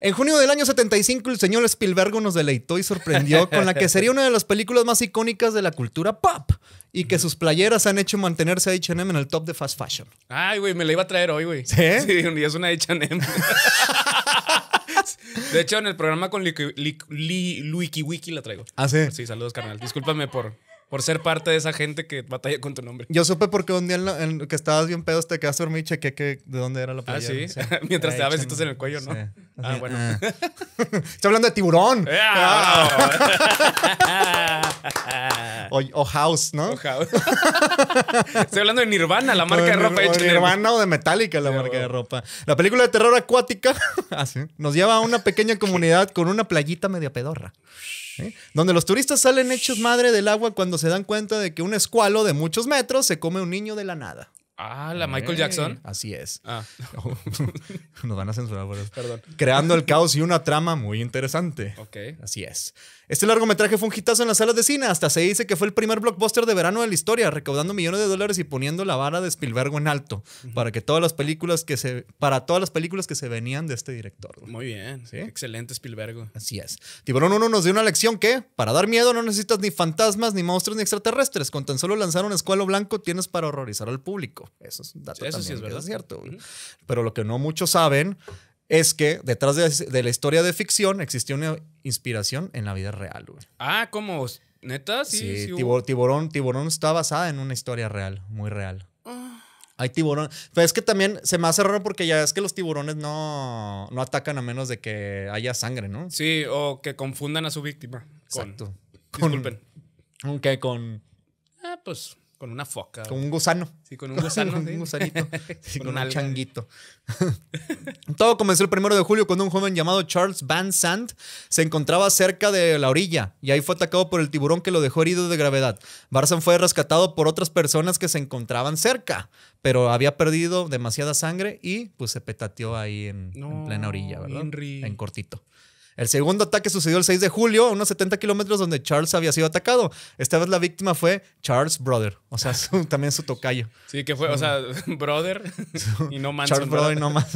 En junio del año 75, el señor Spielberg nos deleitó y sorprendió con la que sería una de las películas más icónicas de la cultura pop y que sus playeras han hecho mantenerse a H&M en el top de fast fashion. Ay, güey, me la iba a traer hoy, güey. ¿Sí? Sí, un día es una H&M. De hecho, en el programa con Luiki Wiki la traigo. Ah, sí. Sí, saludos, carnal. Discúlpame por, por ser parte de esa gente que batalla con tu nombre. Yo supe porque un día en la- en que estabas bien pedo te quedaste dormido y chequé que, de dónde era la Ah, playera. sí. Mientras te da H&M. besitos en el cuello, ¿no? Sí. Ah, bueno. ah. Estoy hablando de tiburón. Ah. O, o House, ¿no? Ojalá. Estoy hablando de Nirvana, la marca de ropa O de. Nirvana o de Metallica, la Sí, marca de ropa. La película de terror acuática ah, sí, nos lleva a una pequeña comunidad con una playita media pedorra. Donde los turistas salen hechos madre del agua cuando se dan cuenta de que un escualo de muchos metros se come un niño de la nada. Ah, la Michael Jackson. Así es. Ah, Nos van a censurar por eso. perdón. Creando el caos y una trama muy interesante. Ok. Así es. Este largometraje fue un hitazo en las salas de cine. Hasta se dice que fue el primer blockbuster de verano de la historia, recaudando millones de dólares y poniendo la vara de Spielberg en alto para que todas las películas que se para todas las películas que se venían de este director. Muy bien. ¿Sí? Excelente Spielberg. Así es. Tiburón 1 nos dio una lección que, para dar miedo, no necesitas ni fantasmas, ni monstruos, ni extraterrestres. Con tan solo lanzar un escualo blanco tienes para horrorizar al público. Eso es un dato Sí, eso sí también es verdad. cierto. güey. Pero lo que no muchos saben es que detrás de, de la historia de ficción existió una inspiración en la vida real. güey. Ah, ¿cómo? ¿Neta? Sí, Sí, tiburón, tiburón está basada en una historia real, muy real. Ah. Hay tiburón. Pero es que también se me hace raro porque ya es que los tiburones no, no atacan a menos de que haya sangre, ¿no? Sí, o que confundan a su víctima. Con, Exacto. Disculpen. Con, ¿qué? con, Ah, pues con una foca. con un gusano. Sí, con un gusano. un sí. gusanito. Sí, Con con un changuito. Todo comenzó el primero de julio cuando un joven llamado Charles Van Sant se encontraba cerca de la orilla y ahí fue atacado por el tiburón que lo dejó herido de gravedad. Barzan fue rescatado por otras personas que se encontraban cerca, pero había perdido demasiada sangre y pues se petateó ahí en, plena orilla, ¿verdad? Henry. En cortito. El segundo ataque sucedió el 6 de julio, a unos 70 kilómetros donde Charles había sido atacado. Esta vez la víctima fue Charles Brother, o sea, su- también su tocayo. Sí, que fue, o sea, brother y no Manson. Charles Brother y no más.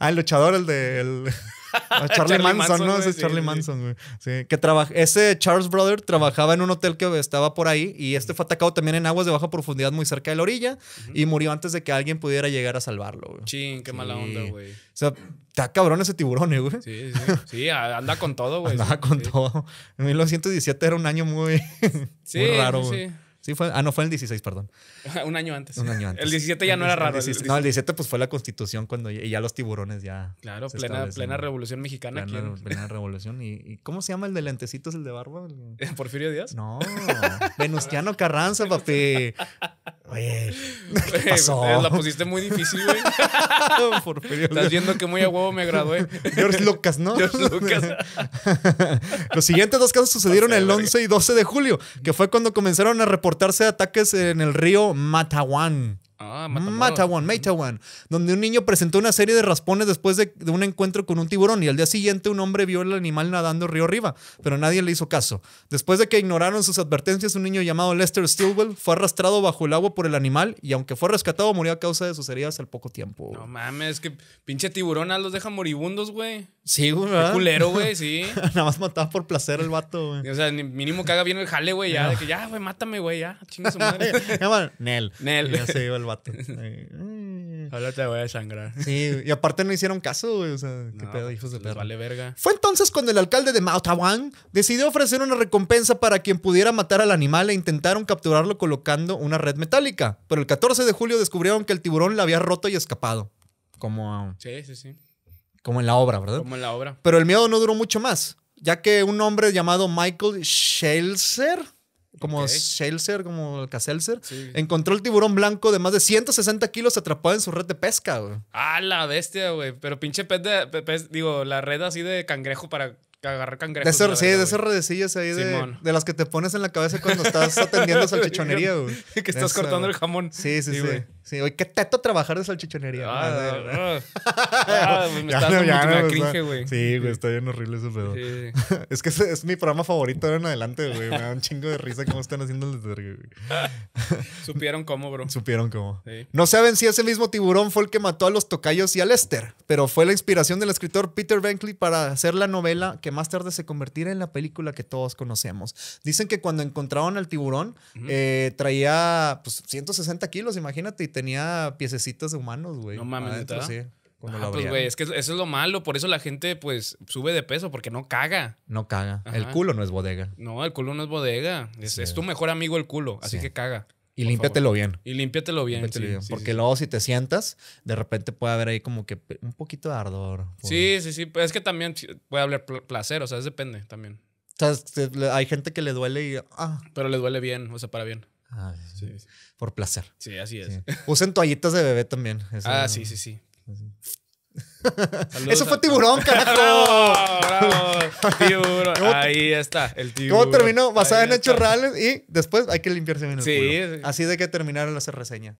ah, el luchador, el de. el- no, Charlie, Charlie Manson, Manson, ¿no? Ese es sí, Charlie sí. Manson, güey. Sí, que trabaja. Ese Charles Brother trabajaba en un hotel que estaba por ahí y este fue atacado también en aguas de baja profundidad muy cerca de la orilla y murió antes de que alguien pudiera llegar a salvarlo, güey. Chin, qué mala onda, güey. O sea, está cabrón ese tiburón, eh, güey. Sí, sí. Sí, anda con todo, güey. Andaba con todo. En 1917 era un año muy, raro, güey. sí. Sí, fue. Ah, no, fue en el 16, perdón. Un año antes. Un año antes. El 17 ya no era El raro. el 17 17. no, el 17 pues fue la constitución cuando y ya los tiburones ya. Claro, plena, plena revolución mexicana. Plena, plena revolución. ¿Y, y cómo se llama el de lentecitos, el de barba? ¿Porfirio Díaz? No, Venustiano Carranza, papi. Oye, ¿qué Güey, pasó? La pusiste muy difícil, güey. Estás viendo que muy a huevo me gradué. George Lucas, ¿no? George Lucas. Los siguientes dos casos sucedieron el verga. 11 y 12 de julio, que fue cuando comenzaron a reportarse ataques en el río Matawan. Ah. Matawan, Matawan, donde un niño presentó una serie de raspones después de, de un encuentro con un tiburón y al día siguiente un hombre vio el animal nadando río arriba, pero nadie le hizo caso. Después de que ignoraron sus advertencias, un niño llamado Lester Stilwell fue arrastrado bajo el agua por el animal y aunque fue rescatado murió a causa de sus heridas al poco tiempo. No mames, que pinche tiburón ah, los deja moribundos, güey. Sí, güey. Culero, güey, sí. Nada más mataba por placer el vato, güey. O sea, ni- mínimo que haga bien el jale, güey, ya. De que ya, güey, mátame, güey, ya. Chinga su madre. Nel. Nel. Ya se iba el vato. Ahora te voy a sangrar. Sí, y aparte no hicieron caso, güey. O sea, qué No, pedo, hijos de perra. vale verga. Fue entonces cuando el alcalde de Matawan decidió ofrecer una recompensa para quien pudiera matar al animal e intentaron capturarlo colocando una red metálica. Pero el 14 de julio descubrieron que el tiburón la había roto y escapado. Como, Sí, sí, sí. como en la obra, ¿verdad? Como en la obra. Pero el miedo no duró mucho más, ya que un hombre llamado Michael Schelzer, como Ok. Schelzer, como el Caselzer, Sí. encontró el tiburón blanco de más de 160 kilos atrapado en su red de pesca, güey. Ah, la bestia, güey. Pero pinche pez de. pe- pez- digo, la red así de cangrejo para agarrar cangrejos. De, la sí, de esas redecillas ahí de, las que te pones en la cabeza cuando estás atendiendo salchichonería, güey. Que estás cortando el jamón. Sí, sí, sí. Sí, oye, qué teto trabajar de salchichonería. Ah, ah, me Ya está dando ya mucho no, cringe, güey. Sí, güey, está bien horrible ese pedo. Sí. Es que es, es mi programa favorito de ahora en adelante, güey. Me da un chingo de risa cómo están haciendo el desvergue, güey. Supieron cómo, bro. Supieron cómo. Sí. No saben si ese mismo tiburón fue el que mató a los tocayos y a Lester, pero fue la inspiración del escritor Peter Benkley para hacer la novela que más tarde se convertirá en la película que todos conocemos. Dicen que cuando encontraron al tiburón eh, traía pues, 160 kilos, imagínate, y tenía piececitos de humanos, güey. No mames, adentro, sí. Ah, pues, güey, es que eso es lo malo. Por eso la gente, pues, sube de peso, porque no caga. No caga. El culo no es bodega. No, el culo no es bodega. Es, Sí. es tu mejor amigo el culo, así Sí. que caga. Y límpiatelo bien. Y límpiatelo bien. Límpiatelo sí, bien, sí, porque sí. luego si te sientas, de repente puede haber ahí como que un poquito de ardor. por- Sí, sí, sí. Es que también puede haber pl- placer, o sea, es depende también. O sea, hay gente que le duele y... Ah, Pero le duele bien, o sea, para bien. Ah, Sí, por placer. sí así es. Usen toallitas de bebé también. Eso- Ah, sí, sí, sí. Eso fue tiburón, carajo. ¡Bravo! bravo! Tiburón. ¿Cómo te- Ahí está, el tiburón. ¿Cómo terminó? Basada en hechos reales y después hay que limpiarse bien el Sí, culo. sí. Así de que terminaron la reseña.